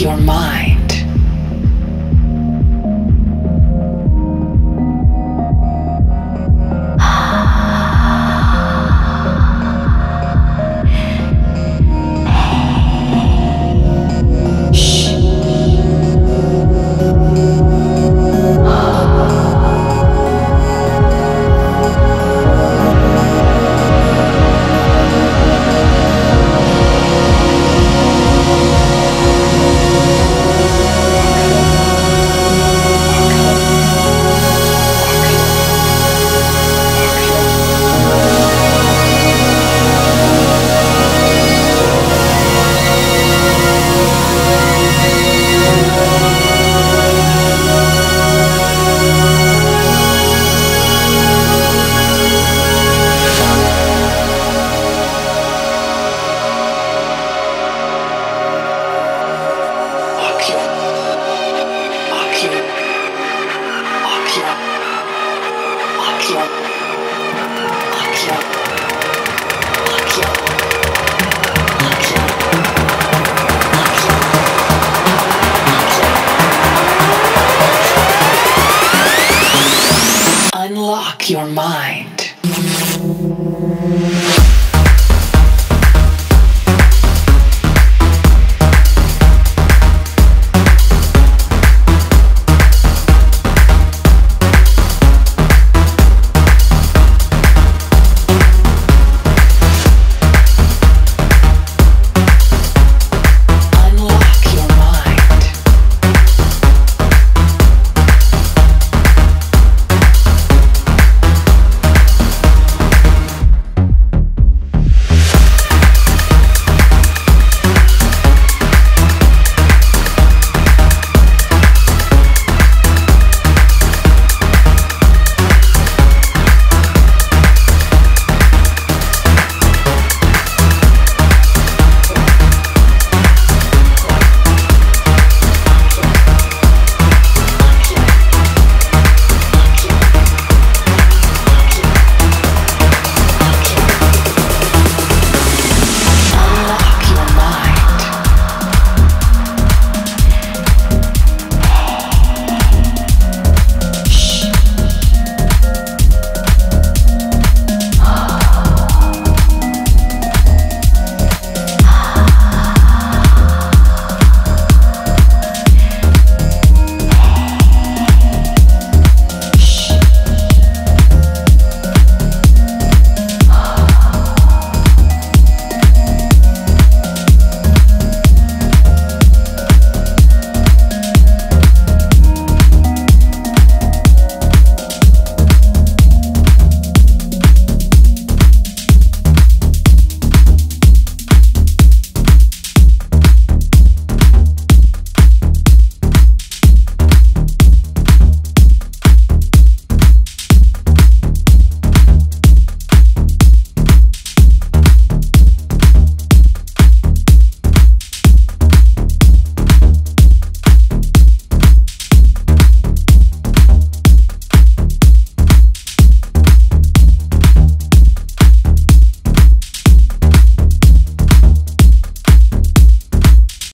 your mind. Your mind.